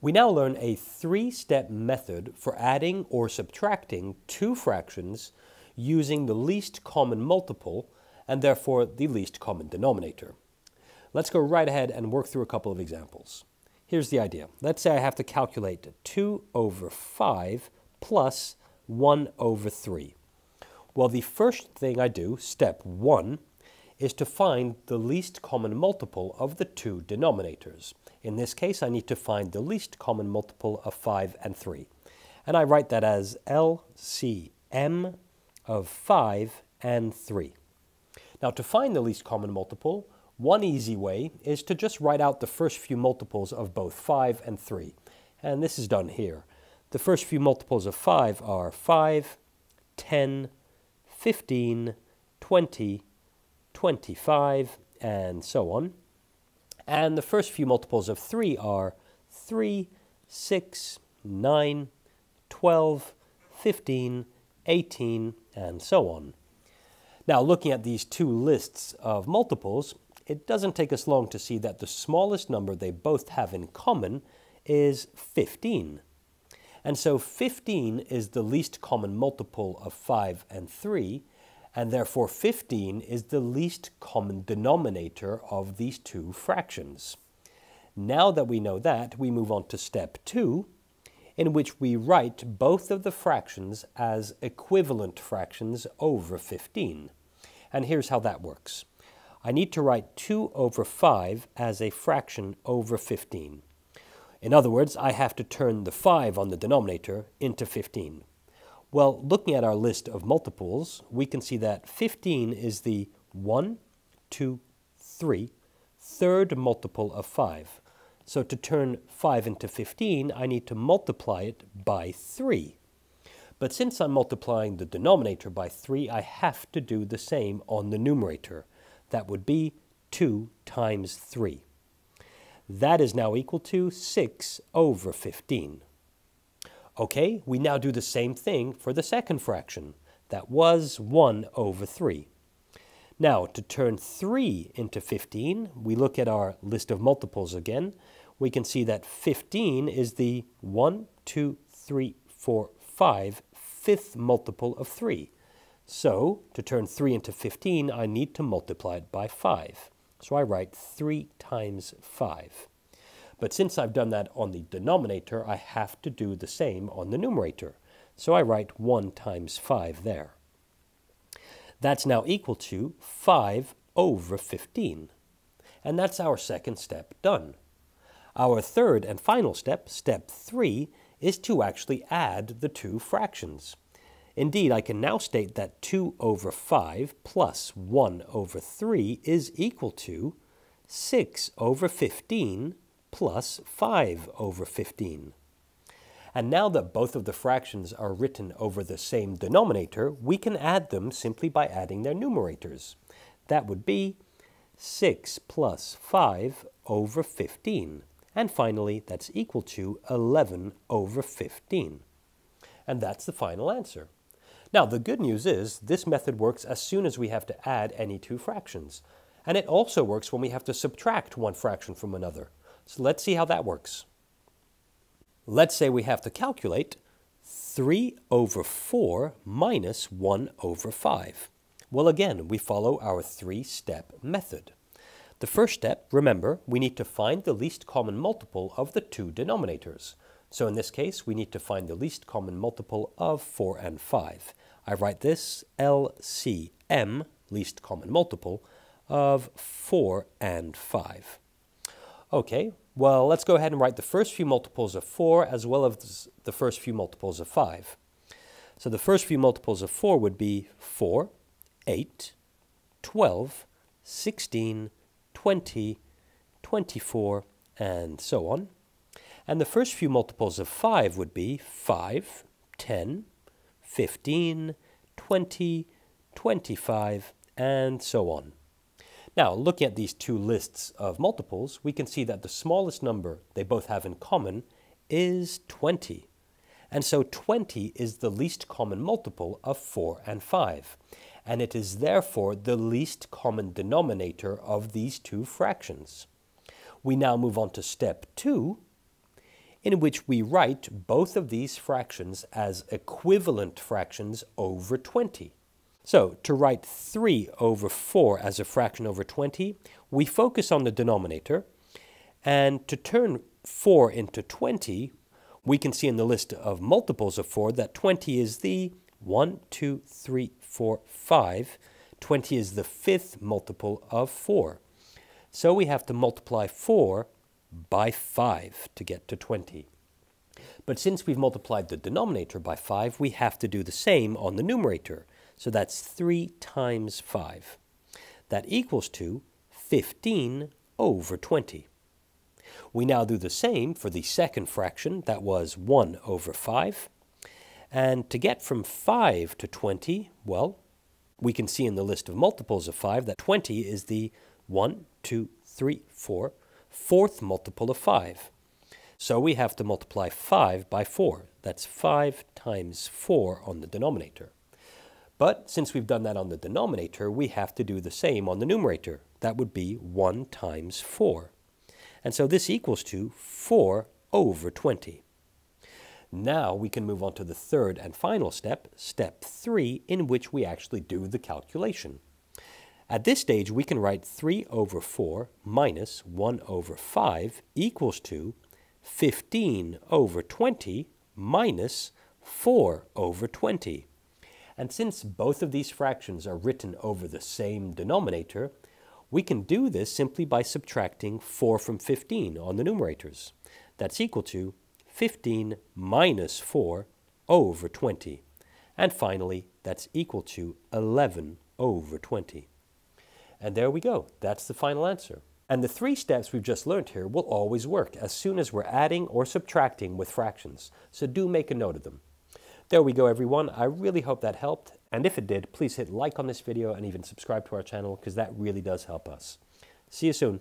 We now learn a three-step method for adding or subtracting two fractions using the least common multiple and therefore the least common denominator. Let's go right ahead and work through a couple of examples. Here's the idea. Let's say I have to calculate 2 over 5 plus 1 over 3. Well, the first thing I do, step 1, is to find the least common multiple of the two denominators. In this case, I need to find the least common multiple of 5 and 3. And I write that as LCM of 5 and 3. Now, to find the least common multiple, one easy way is to just write out the first few multiples of both 5 and 3. And this is done here. The first few multiples of 5 are 5, 10, 15, 20, 25, and so on. And the first few multiples of 3 are 3, 6, 9, 12, 15, 18, and so on. Now, looking at these two lists of multiples, it doesn't take us long to see that the smallest number they both have in common is 15. And so 15 is the least common multiple of 5 and 3, and therefore 15 is the least common denominator of these two fractions. Now that we know that, we move on to step 2, in which we write both of the fractions as equivalent fractions over 15. And here's how that works. I need to write 2 over 5 as a fraction over 15. In other words, I have to turn the 5 on the denominator into 15. Well, looking at our list of multiples, we can see that 15 is the 1, 2, 3, third multiple of 5. So to turn 5 into 15, I need to multiply it by 3. But since I'm multiplying the denominator by 3, I have to do the same on the numerator. That would be 2 times 3. That is now equal to 6 over 15. Okay, we now do the same thing for the second fraction. That was 1 over 3. Now, to turn 3 into 15, we look at our list of multiples again. We can see that 15 is the 1, 2, 3, 4, 5, fifth multiple of 3. So, to turn 3 into 15, I need to multiply it by 5. So I write 3 times 5. But since I've done that on the denominator, I have to do the same on the numerator. So I write 1 times 5 there. That's now equal to 5 over 15. And that's our second step done. Our third and final step, step 3, is to actually add the two fractions. Indeed, I can now state that 2 over 5 plus 1 over 3 is equal to 6 over 15 plus 5 over 15. And now that both of the fractions are written over the same denominator, we can add them simply by adding their numerators. That would be 6 plus 5 over 15. And finally, that's equal to 11 over 15. And that's the final answer. Now, the good news is this method works as soon as we have to add any two fractions. And it also works when we have to subtract one fraction from another. So let's see how that works. Let's say we have to calculate 3 over 4 minus 1 over 5. Well, again, we follow our three-step method. The first step, remember, we need to find the least common multiple of the two denominators. So in this case, we need to find the least common multiple of 4 and 5. I write this LCM, least common multiple, of 4 and 5. Okay, well, let's go ahead and write the first few multiples of 4 as well as the first few multiples of 5. So the first few multiples of 4 would be 4, 8, 12, 16, 20, 24, and so on. And the first few multiples of 5 would be 5, 10, 15, 20, 25, and so on. Now, looking at these two lists of multiples, we can see that the smallest number they both have in common is 20. And so 20 is the least common multiple of 4 and 5. And it is therefore the least common denominator of these two fractions. We now move on to step 2, in which we write both of these fractions as equivalent fractions over 20. So, to write 3 over 4 as a fraction over 20, we focus on the denominator, and to turn 4 into 20, we can see in the list of multiples of 4 that 20 is the 1, 2, 3, 4, 5. 20 is the fifth multiple of 4. So we have to multiply 4 by 5 to get to 20. But since we've multiplied the denominator by 5, we have to do the same on the numerator. So that's 3 times 5. That equals to 15 over 20. We now do the same for the second fraction, that was 1 over 5. And to get from 5 to 20, well, we can see in the list of multiples of 5 that 20 is the 1, 2, 3, 4, fourth multiple of 5. So we have to multiply 5 by 4. That's 5 times 4 on the denominator. But since we've done that on the denominator, we have to do the same on the numerator. That would be 1 times 4. And so this equals to 4 over 20. Now we can move on to the third and final step, step 3, in which we actually do the calculation. At this stage, we can write 3 over 4 minus 1 over 5 equals to 15 over 20 minus 4 over 20. And since both of these fractions are written over the same denominator, we can do this simply by subtracting 4 from 15 on the numerators. That's equal to 15 minus 4 over 20. And finally, that's equal to 11 over 20. And there we go. That's the final answer. And the three steps we've just learned here will always work as soon as we're adding or subtracting with fractions. So do make a note of them. There we go, everyone. I really hope that helped. And if it did, please hit like on this video and even subscribe to our channel because that really does help us. See you soon.